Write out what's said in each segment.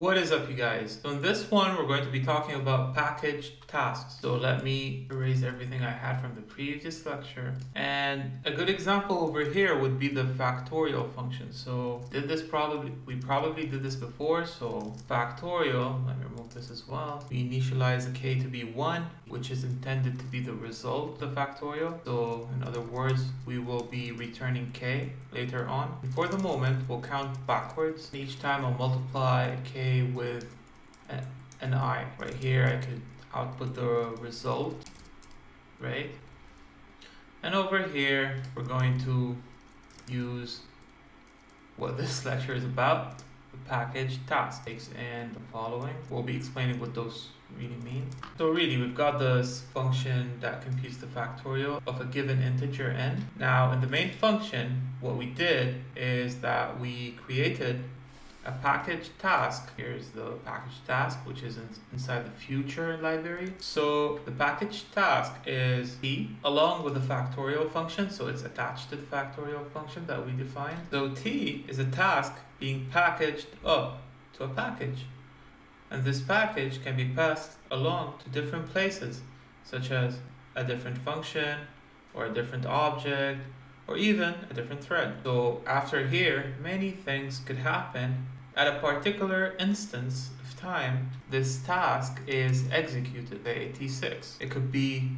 What is up you guys? So in this one we're going to be talking about package tasks. So let me erase everything I had from the previous lecture. And a good example over here would be the factorial function. So did this probably, we probably did this before. So factorial, let me remove this as well. We initialize k to be 1, which is intended to be the result of the factorial. So in other words, we will be returning k later on. For the moment, we'll count backwards. Each time I'll multiply k with an i. Right here I could output the result, right? And over here we're going to use what this lecture is about, the package task and the following. We'll be explaining what those really mean. So really we've got this function that computes the factorial of a given integer n. Now in the main function what we did is that we created a package task. Here's the package task, which is in, inside the future library. So the package task is t along with the factorial function. So it's attached to the factorial function that we defined. So t is a task being packaged up to a package. And this package can be passed along to different places, such as a different function or a different object or even a different thread. So after here, many things could happen at a particular instance of time, this task is executed, the AT6. It could be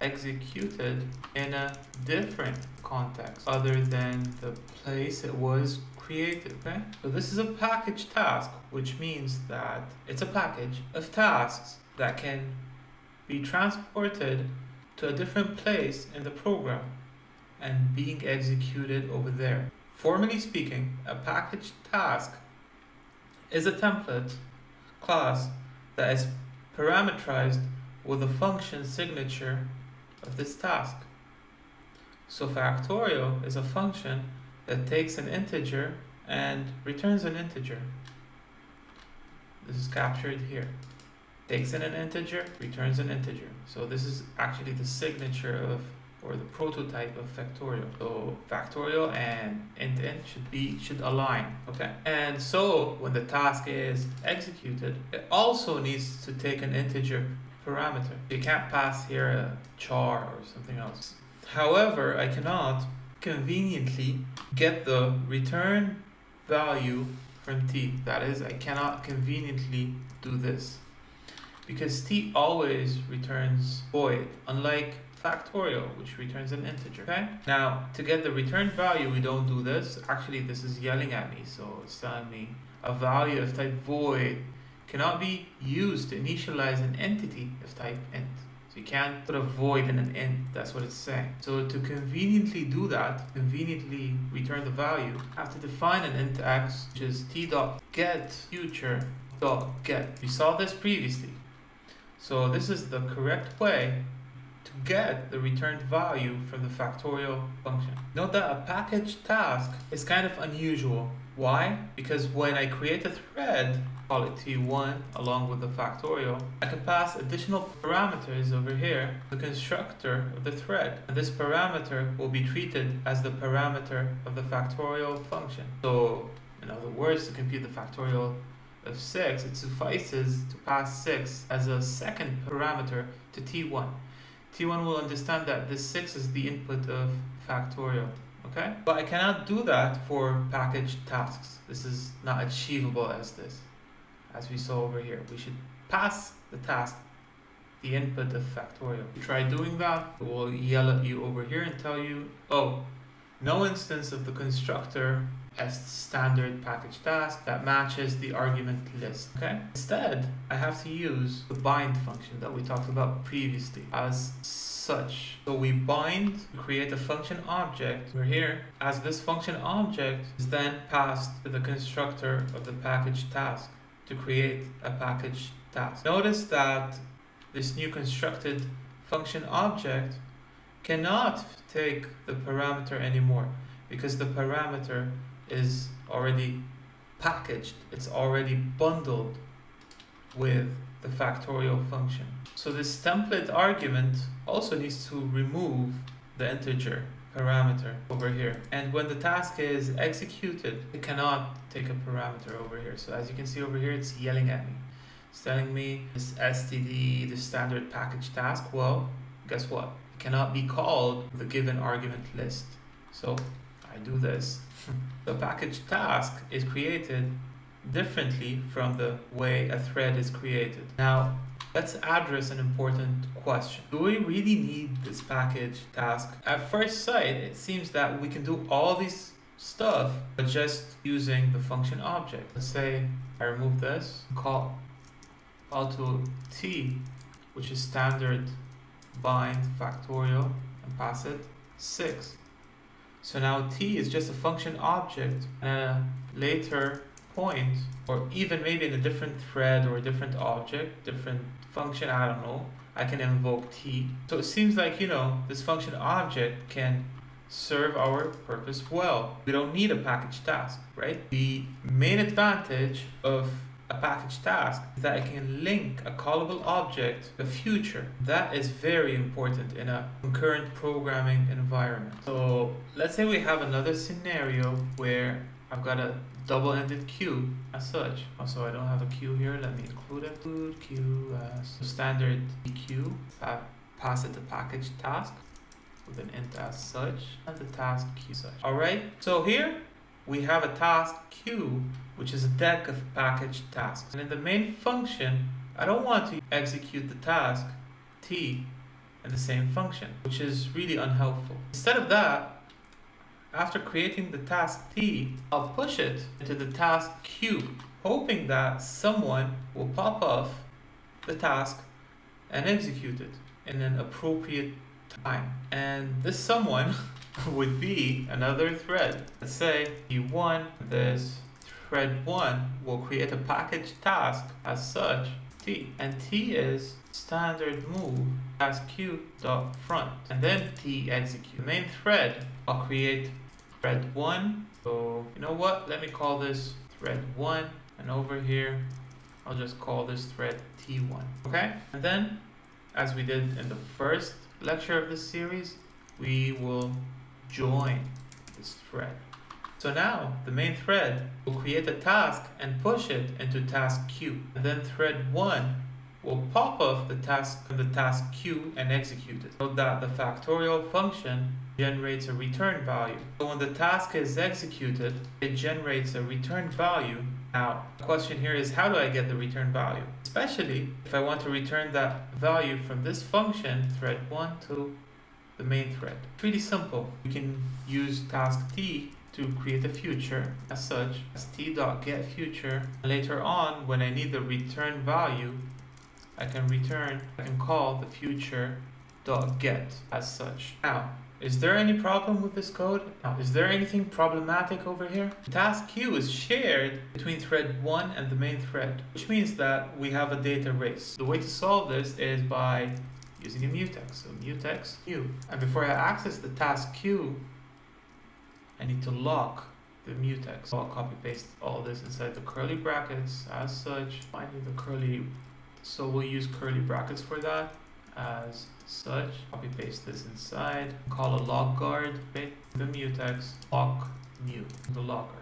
executed in a different context other than the place it was created, okay? So this is a package task, which means that it's a package of tasks that can be transported to a different place in the program and being executed over there. Formally speaking, a package task is a template class that is parameterized with the function signature of this task. So factorial is a function that takes an integer and returns an integer. This is captured here. Takes in an integer, returns an integer. So this is actually the signature of or the prototype of factorial. So factorial and int should be should align. Okay. And so when the task is executed, it also needs to take an integer parameter. You can't pass here a char or something else. However, I cannot conveniently get the return value from t. That is, I cannot conveniently do this because t always returns void, unlike factorial, which returns an integer, okay? Now, to get the return value, we don't do this. Actually, this is yelling at me, so it's telling me a value of type void cannot be used to initialize an entity of type int. So you can't put a void in an int, that's what it's saying. So to conveniently do that, conveniently return the value, I have to define an int x, which is t dot get future dot get. We saw this previously. So this is the correct way to get the returned value from the factorial function. Note that a package task is kind of unusual. Why? Because when I create a thread, call it t1 along with the factorial, I can pass additional parameters over here, the constructor of the thread. And this parameter will be treated as the parameter of the factorial function. So in other words, to compute the factorial of 6, it suffices to pass 6 as a second parameter to t1. T1 will understand that this 6 is the input of factorial, okay? But I cannot do that for packaged tasks. This is not achievable as this, as we saw over here. We should pass the task the input of factorial. Try doing that, it will yell at you over here and tell you, oh, no instance of the constructor as standard package task that matches the argument list, okay? Instead, I have to use the bind function that we talked about previously as such. So we bind, create a function object. We're here as this function object is then passed to the constructor of the package task to create a package task. Notice that this new constructed function object cannot take the parameter anymore because the parameter is already packaged, it's already bundled with the factorial function. So this template argument also needs to remove the integer parameter over here. And when the task is executed, it cannot take a parameter over here. So as you can see over here, it's yelling at me. It's telling me this std, the standard package task. Well, guess what? Cannot be called the given argument list. So I do this. the package task is created differently from the way a thread is created. Now, let's address an important question. Do we really need this package task? At first sight, it seems that we can do all these stuff, but just using the function object. Let's say I remove this, call, call to t, which is standard bind factorial, and pass it 6. So now t is just a function object, and later point, or even maybe in a different thread or a different object, different function, I don't know, I can invoke t. So it seems like, you know, this function object can serve our purpose well. We don't need a package task, right? The main advantage of a package task that it can link a callable object to a future. That is very important in a concurrent programming environment. So let's say we have another scenario where I've got a double-ended queue as such. Also, I don't have a queue here. Let me include. Include queue as standard queue. Uh, pass it the package task with an int as such and the task queue such. All right. So here we have a task queue, which is a deque of package tasks. And in the main function, I don't want to execute the task t in the same function, which is really unhelpful. Instead of that, after creating the task T, I'll push it into the task queue, hoping that someone will pop off the task and execute it in an appropriate time. And this someone would be another thread. Let's say T1, this thread 1 will create a package task as such T. And T is standard move task queue dot front and then T execute. Main thread I'll create thread 1. So you know what? Let me call this thread 1 and over here I'll just call this thread T1. Okay? And then as we did in the first lecture of this series, we will join this thread. So now the main thread will create a task and push it into task queue. And then thread 1 will pop off the task from the task queue and execute it. So that the factorial function generates a return value. So when the task is executed, it generates a return value. Now, the question here is how do I get the return value? Especially if I want to return that value from this function, thread 1 to the main thread. Pretty simple. We can use task t to create a future as such as t.getFuture. Later on, when I need the return value, I can return, I can call the future.get as such. Now, is there any problem with this code? Now, is there anything problematic over here? Task queue is shared between thread 1 and the main thread, which means that we have a data race. The way to solve this is by using a mutex. So mutex queue. And mm-hmm. before I access the task queue, I need to lock the mutex. So I'll copy paste all this inside the curly brackets as such. Finding the curly so we'll use curly brackets for that as such. Copy paste this inside. Call a lock guard, okay? the mutex lock new, the locker.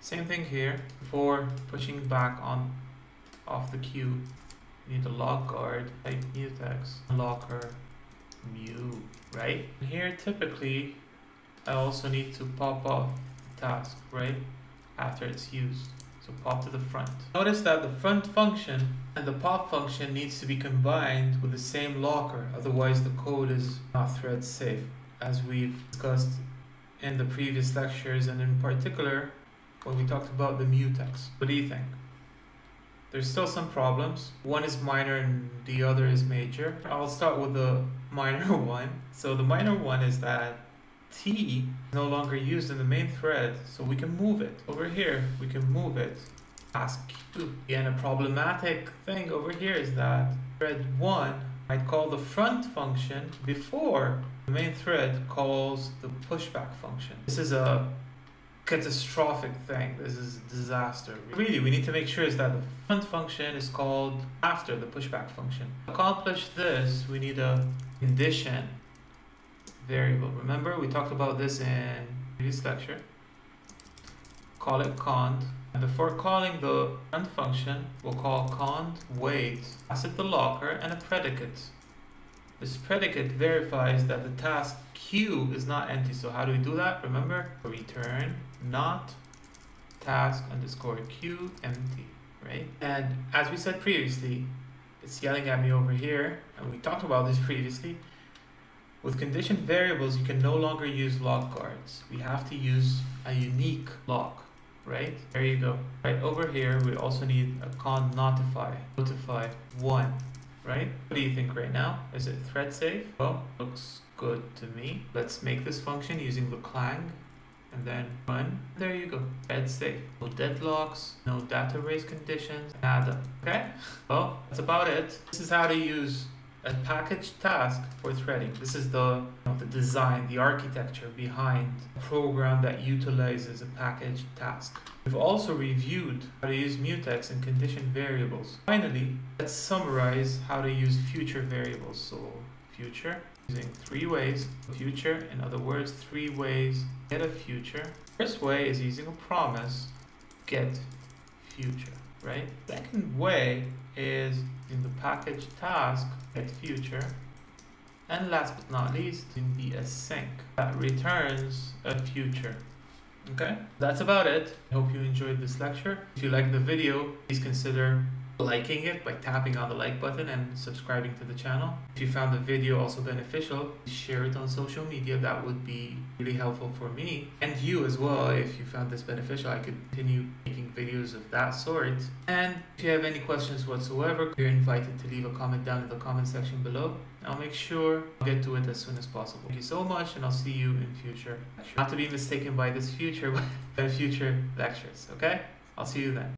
Same thing here. Before pushing back on off the queue, need a lock guard, type mutex, locker, mu, right? Here typically I also need to pop off the task, right? After it's used. So pop to the front. Notice that the front function and the pop function needs to be combined with the same locker, otherwise the code is not thread safe, as we've discussed in the previous lectures and in particular when we talked about the mutex. What do you think? There's still some problems. One is minor and the other is major. I'll start with the minor one. So the minor one is that T is no longer used in the main thread, so we can move it. Over here, we can move it task Q. And a problematic thing over here is that thread 1 might call the front function before the main thread calls the pushback function. This is a catastrophic thing. This is a disaster. Really, we need to make sure is that the front function is called after the pushback function. To accomplish this, we need a condition variable. Remember, we talked about this in previous lecture. Call it cond. And before calling the run function, we'll call cond wait, pass it the locker and a predicate. This predicate verifies that the task queue is not empty. So how do we do that? Remember, return not task underscore queue empty, right? And as we said previously, it's yelling at me over here, and we talked about this previously. With condition variables, you can no longer use lock guards. We have to use a unique lock, right? There you go. Right over here, we also need a cond notify, notify one, right? What do you think right now? Is it thread safe? Well, looks good to me. Let's make this function using the clang and then run. There you go, thread safe. No deadlocks, no data race conditions, nada. Okay? Well, that's about it. This is how to use a package task for threading. This is the, you know, the design, the architecture behind a program that utilizes a package task. We've also reviewed how to use mutex and condition variables. Finally, let's summarize how to use future variables. So future using three ways. Future, in other words, three ways get a future. First way is using a promise get future, right? Second way is in the package task get future. And last but not least, in the async that returns a future. Okay, that's about it. I hope you enjoyed this lecture. If you like the video, please consider liking it by tapping on the like button and subscribing to the channel. If you found the video also beneficial, share it on social media. That would be really helpful for me and you as well. If you found this beneficial, I could continue making videos of that sort. And if you have any questions whatsoever, you're invited to leave a comment down in the comment section below. I'll make sure I'll get to it as soon as possible. Thank you so much and I'll see you in future lectures. Not to be mistaken by this future, but future lectures, okay? I'll see you then.